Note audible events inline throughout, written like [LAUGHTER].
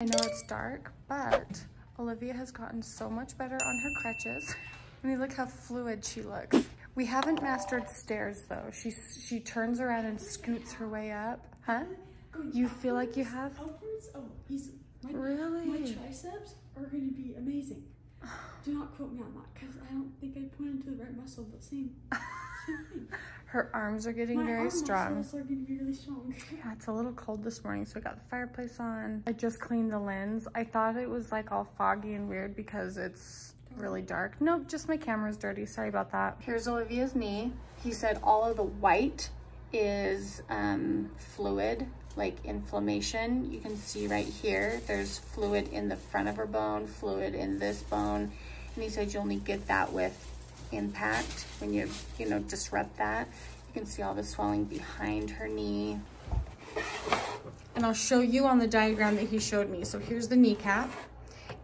I know it's dark, but Olivia has gotten so much better on her crutches. I mean, look how fluid she looks. We haven't mastered stairs though. She, she turns around and scoots her way up. Huh? You feel like you have? Upwards? Oh, easily. My, Really? My triceps are going to be amazing. Do not quote me on that because I don't think I pointed to the right muscle, but same. [LAUGHS] [LAUGHS] Her arms are getting My very strong. muscles are going to be really strong. Yeah, it's a little cold this morning, so I got the fireplace on. I just cleaned the lens. I thought it was like all foggy and weird because it's really dark. Nope, just my camera's dirty. Sorry about that. Here's Olivia's knee. He said all of the white is um, fluid, like inflammation. You can see right here, there's fluid in the front of her bone, fluid in this bone. And he said you only get that with impact when you, you know, disrupt that. You can see all the swelling behind her knee. And I'll show you on the diagram that he showed me. So here's the kneecap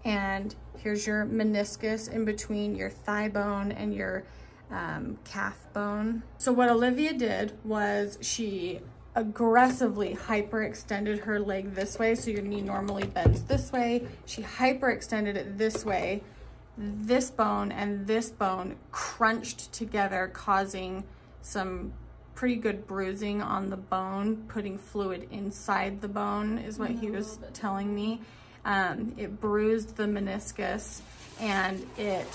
and here's your meniscus in between your thigh bone and your um, calf bone. So what Olivia did was she aggressively hyperextended her leg this way. So your knee normally bends this way. She hyperextended it this way. This bone and this bone crunched together, causing some pretty good bruising on the bone, putting fluid inside the bone is what he was telling me. Um, it bruised the meniscus and it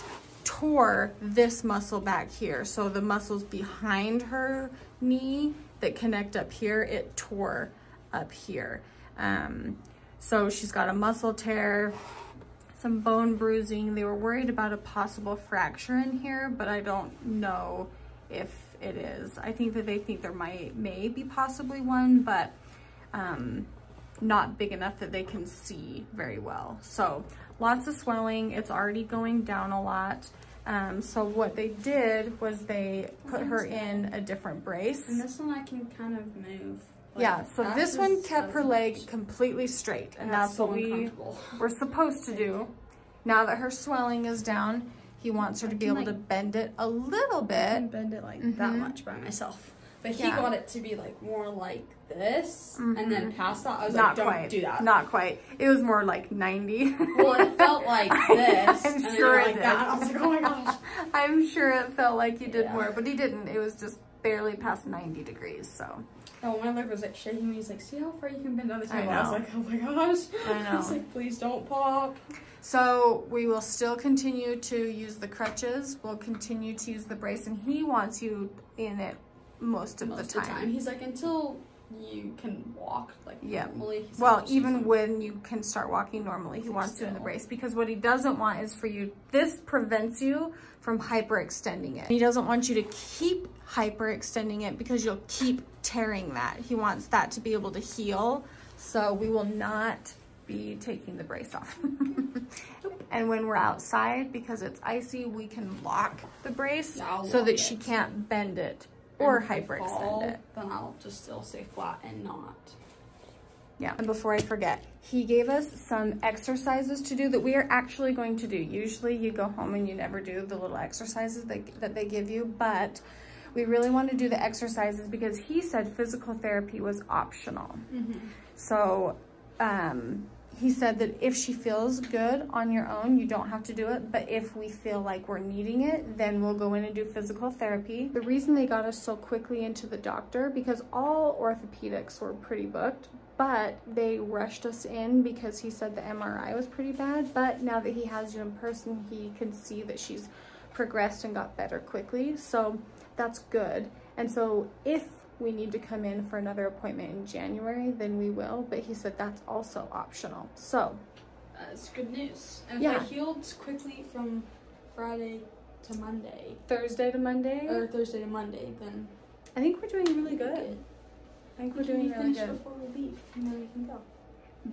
tore this muscle back here. So the muscles behind her knee that connect up here, it tore up here. Um, so she's got a muscle tear, some bone bruising. They were worried about a possible fracture in here, but I don't know if it is. I think that they think there might, may be possibly one, but um, not big enough that they can see very well. So lots of swelling. It's already going down a lot. Um, so what they did was they put her in a different brace. And this one I can kind of move. Like, Yeah, so this one kept her leg completely straight and That's that's so what we uncomfortable. we're supposed to do. Now that her swelling is down, he wants her to be can, able to bend it a little I bit. can bend it like that Mhm. much by myself. But he Yeah. got it to be like more like this, and then past that, I was Not like, "Don't quite. do that." Not quite. It was more like 90. well, it felt like [LAUGHS] this, I'm and then sure it like did. that. I was like, "Oh my gosh!" [LAUGHS] I'm sure it felt like you did Yeah. more, but he didn't. It was just barely past 90 degrees, so. Oh, my leg was like shaking me. He's like, "See how far you can bend on the I table?" I, was like, "Oh my gosh!" I I was know. [LAUGHS] like, "Please don't pop." So we will still continue to use the crutches. We'll continue to use the brace, and he wants you in it most of Most the of the time, he's like, "Until you can walk like Yeah. normally." he's Well, even when you can start walking normally, he wants you in the brace because what he doesn't want is for you, this prevents you from hyperextending it. He doesn't want you to keep hyperextending it because you'll keep tearing that. He wants that to be able to heal. So we will not be taking the brace off. [LAUGHS] and when we're outside, because it's icy, we can lock the brace I'll so that she can't bend it or hyperextend fall, it. Then I'll just still stay flat and not. Yeah, and before I forget, he gave us some exercises to do that we are actually going to do. Usually you go home and you never do the little exercises that, that they give you, but we really want to do the exercises because he said physical therapy was optional. So um, he said that if she feels good on your own, you don't have to do it. But if we feel like we're needing it, then we'll go in and do physical therapy. The reason they got us so quickly into the doctor, because all orthopedics were pretty booked, but they rushed us in because he said the MRI was pretty bad. But now that he has you in person, he can see that she's progressed and got better quickly. So that's good. And so if we need to come in for another appointment in January, then we will. But he said that's also optional. So uh, That's good news. And if Yeah. I healed quickly from Friday to Monday, Thursday to Monday, or Thursday to Monday, then I think we're doing really we're good. I think we're We doing really good. before we leave, and then we can go.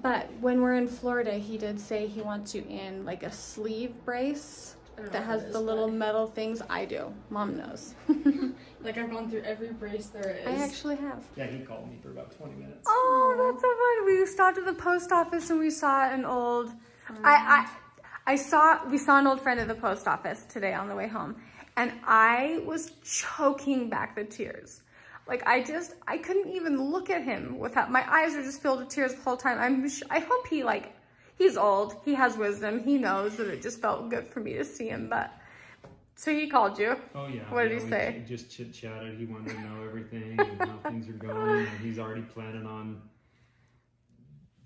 But when we're in Florida, he did say he wants you in like a sleeve brace I don't know that has the little but- metal things. I do. Mom knows. [LAUGHS] Like I've gone through every brace there is. I actually have. Yeah, he called me for about 20 minutes. Oh, that's so fun. We stopped at the post office and we saw an old I, I I saw we saw an old friend at the post office today on the way home and I was choking back the tears. Like I just I couldn't even look at him without my eyes were just filled with tears the whole time. I'm sh- I hope he like he's old. He has wisdom. He knows that it just felt good for me to see him. But so he called you. Oh yeah. What did yeah, he say? ch- Just chit chatted. He wanted to know everything and how [LAUGHS] things are going, and he's already planning on.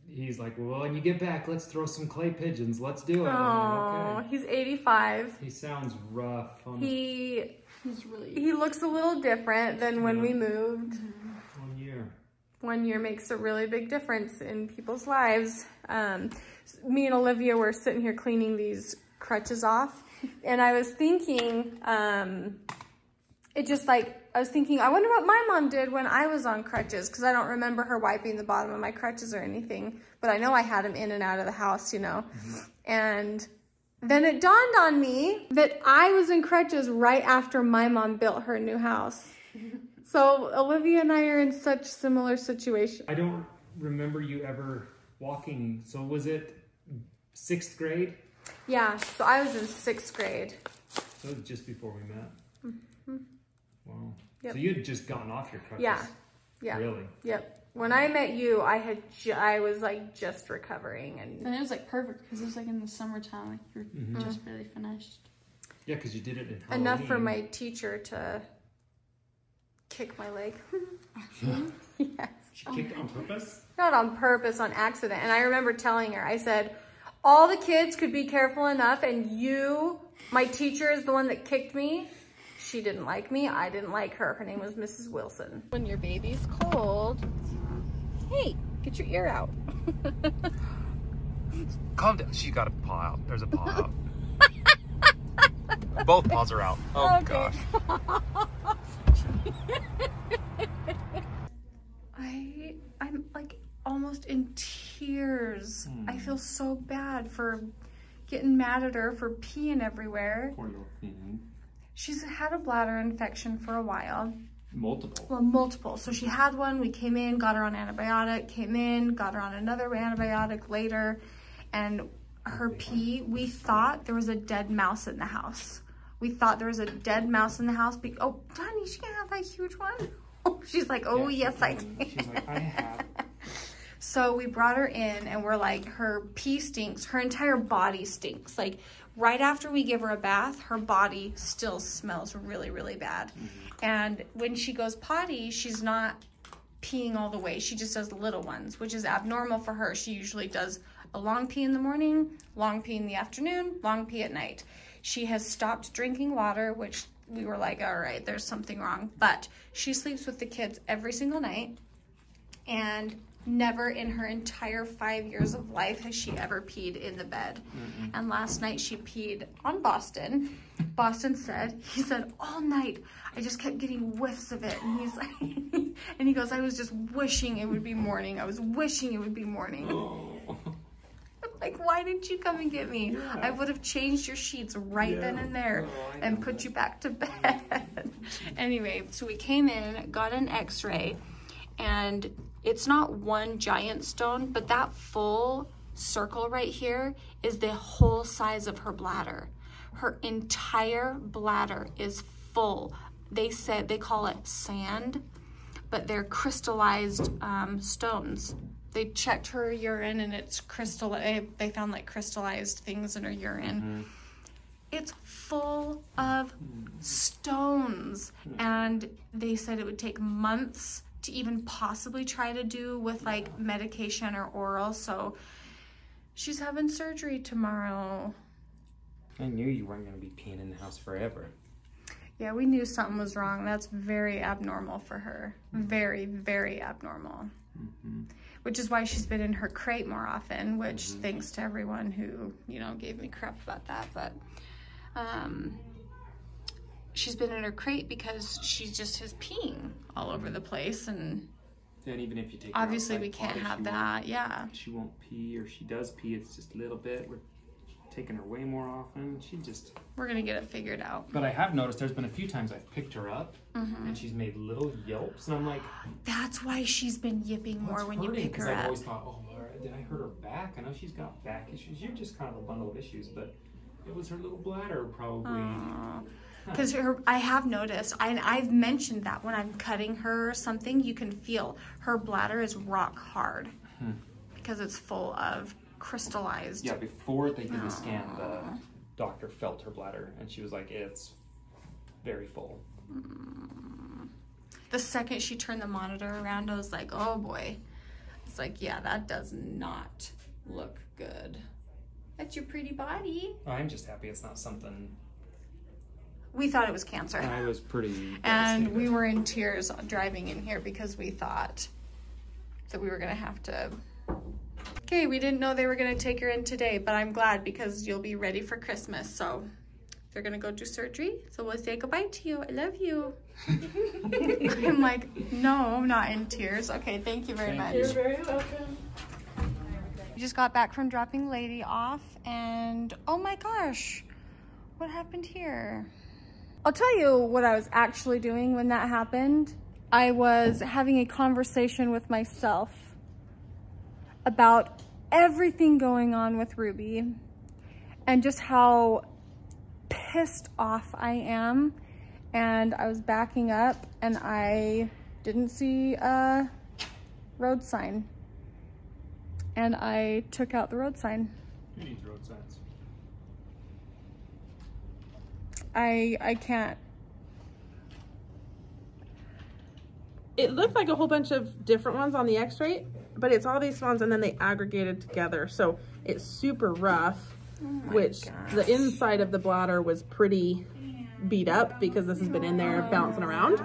He's like, well, when you get back, let's throw some clay pigeons. Let's do it. Oh, like, okay. he's 85. He sounds rough on He He's really. he looks a little different than when we moved. one year. One year makes a really big difference in people's lives. Um, me and Olivia were sitting here cleaning these crutches off, and I was thinking, um, it just like I was thinking, I wonder what my mom did when I was on crutches because I don't remember her wiping the bottom of my crutches or anything, but I know I had them in and out of the house, you know, and. Then it dawned on me that I was in crutches right after my mom built her new house. [LAUGHS] So Olivia and I are in such similar situations. I don't remember you ever walking. So was it sixth grade? Yeah, so I was in sixth grade. So it was just before we met. Wow. Mm-hmm. Yep. So you had just gotten off your crutches. Yeah, yeah, Really? yep. When I met you, I had ju- I was like just recovering, and And it was like perfect because it was like in the summertime, like you're Mm-hmm. just barely finished. Yeah, because you did it in Halloween. enough for my teacher to kick my leg. [LAUGHS] [LAUGHS] yes, She kicked it on purpose. not on purpose, on accident. And I remember telling her, I said, all the kids could be careful enough, and you, my teacher, is the one that kicked me. She didn't like me. I didn't like her. Her name was Mrs. Wilson. When your baby's cold, hey, get your ear out. [LAUGHS] Calm down. She got a paw out. There's a paw out. [LAUGHS] Both paws are out. Oh Okay. gosh. [LAUGHS] I I'm like almost in tears. I hmm. feel so bad for getting mad at her for peeing everywhere. Poor little thing. She's had a bladder infection for a while. Multiple. Well, multiple. So she had one. We came in, got her on antibiotic, came in, got her on another antibiotic later. And her pee, we thought there was a dead mouse in the house. We thought there was a dead mouse in the house. Be- oh, Donnie, she can have that huge one. [LAUGHS] She's like, oh, yes, I can. She's like, I have. So we brought her in and we're like, her pee stinks. Her entire body stinks. Like right after we give her a bath, her body still smells really, really bad. Mm-hmm. And when she goes potty, she's not peeing all the way. She just does little ones, which is abnormal for her. She usually does a long pee in the morning, long pee in the afternoon, long pee at night. She has stopped drinking water, which we were like, all right, there's something wrong. But she sleeps with the kids every single night and never in her entire five years of life has she ever peed in the bed. And last night she peed on Boston. Boston said, he said, all night I just kept getting whiffs of it. And he's like, [LAUGHS] and he goes, I was just wishing it would be morning. I was wishing it would be morning. like, why didn't you come and get me? I would have changed your sheets right then and there Oh, and put you back to bed. [LAUGHS] anyway, so we came in, got an x ray, and it's not one giant stone, but that full circle right here is the whole size of her bladder. Her entire bladder is full. They said they call it sand, but they're crystallized um, stones. They checked her urine and it's crystal. eh, They found like crystallized things in her urine. It's full of stones, and they said it would take months to even possibly try to do with like medication or oral. So she's having surgery tomorrow. I knew you weren't going to be peeing in the house forever. Yeah, we knew something was wrong. That's very abnormal for her. Mm-hmm. Very, very abnormal. Mm-hmm. Which is why she's been in her crate more often, which mm-hmm. thanks to everyone who, you know, gave me crap about that. But um, she's been in her crate because she just is peeing all over the place. And And even if you take her obviously, outside we can't potty, have that. Yeah. she won't pee, or she does pee. It's just a little bit. We're taking her way more often. She just. We're going to get it figured out. But I have noticed there's been a few times I've picked her up Mm-hmm. and she's made little yelps, and I'm like, That's why she's been yipping more what's when you hurting? pick 'Cause her I've up. always thought, oh, Laura, did I hurt her back? I know she's got back issues. You're just kind of a bundle of issues, but it was her little bladder probably. Because I have noticed, I, I've mentioned that when I'm cutting her something, you can feel her bladder is rock hard hmm. because it's full of crystallized. Yeah, before they did the scan, the ah. doctor felt her bladder, and she was like, "It's very full." The second she turned the monitor around, I was like, oh boy. It's like, yeah, that does not look good. That's your pretty body. I'm just happy it's not something. We thought it was cancer. I was pretty. And we were in tears driving in here because we thought that we were gonna have to. Okay, we didn't know they were gonna take her in today, but I'm glad because you'll be ready for Christmas. So they're gonna go do surgery. So we'll say goodbye to you. I love you. [LAUGHS] I'm like, no, I'm not in tears. Okay, thank you very much. You're very welcome. We just got back from dropping Lady off, and oh my gosh, what happened here? I'll tell you what I was actually doing when that happened. I was having a conversation with myself about everything going on with Ruby and just how pissed off I am. And I was backing up and I didn't see a road sign and I took out the road sign. Who needs road signs? I I can't. It looked like a whole bunch of different ones on the x-ray, but it's all these ones and then they aggregated together. So it's super rough, which the inside of the bladder was pretty beat up because this has been in there bouncing around.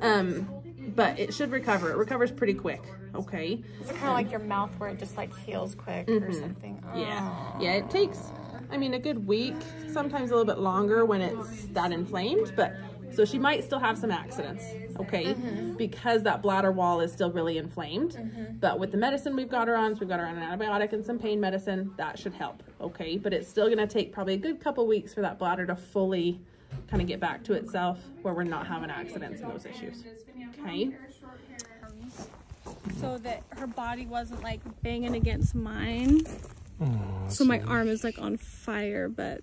Um, but it should recover. It recovers pretty quick. Okay. It's kind of like your mouth where it just like heals quick or something. Yeah. Yeah, it takes, I mean, a good week, sometimes a little bit longer when it's that inflamed, but so she might still have some accidents, okay? Mm-hmm. Because that bladder wall is still really inflamed. Mm-hmm. But with the medicine we've got her on, so we've got her on an antibiotic and some pain medicine, that should help, okay? But it's still gonna take probably a good couple weeks for that bladder to fully kind of get back to itself where we're not having accidents and those issues, okay? So that her body wasn't like banging against mine. Oh, so my arm is like on fire, but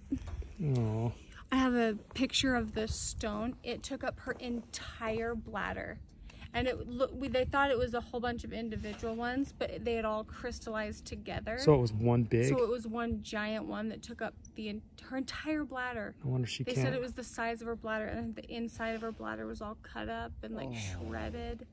Oh, I have a picture of the stone. It took up her entire bladder. And it look we they thought it was a whole bunch of individual ones, but they had all crystallized together. so it was one big. So it was one giant one that took up the her entire bladder. I wonder if she They can't. said it was the size of her bladder, and the inside of her bladder was all cut up and like oh. shredded.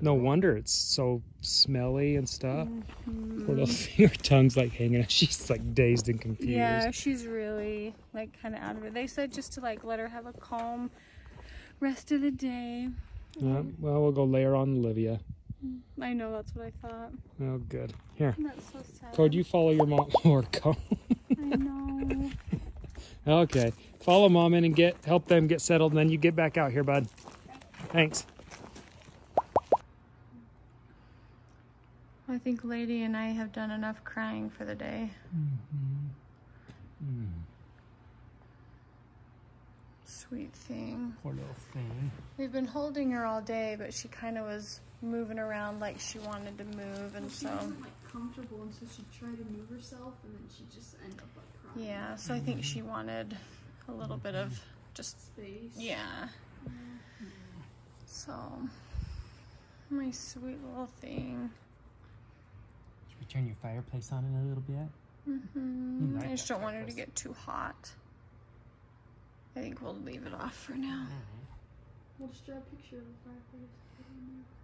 No wonder it's so smelly and stuff. Mm-hmm. Poor little [LAUGHS] thing, her tongue's like hanging out. [LAUGHS] She's like dazed and confused. Yeah, she's really like kind of out of it. They said just to like let her have a calm rest of the day. Yeah, well, we'll go lay her on Olivia. I know that's what I thought. Oh, good. Here, That's so sad. Code, you follow your mom [LAUGHS] or go. I know. okay, follow mom in and get help them get settled, and then you get back out here, bud. Thanks. I think Lady and I have done enough crying for the day. Mm-hmm. Mm. Sweet thing. Poor little thing. We've been holding her all day, but she kind of was moving around like she wanted to move, and She so wasn't like comfortable, and so she tried to move herself, and then she just ended up like crying. yeah. So I think she wanted a little bit of just Space. yeah. So my sweet little thing. Should we turn your fireplace on in a little bit? hmm like I just don't want it to get too hot. I think we'll leave it off for now. We'll just draw a picture of the fireplace.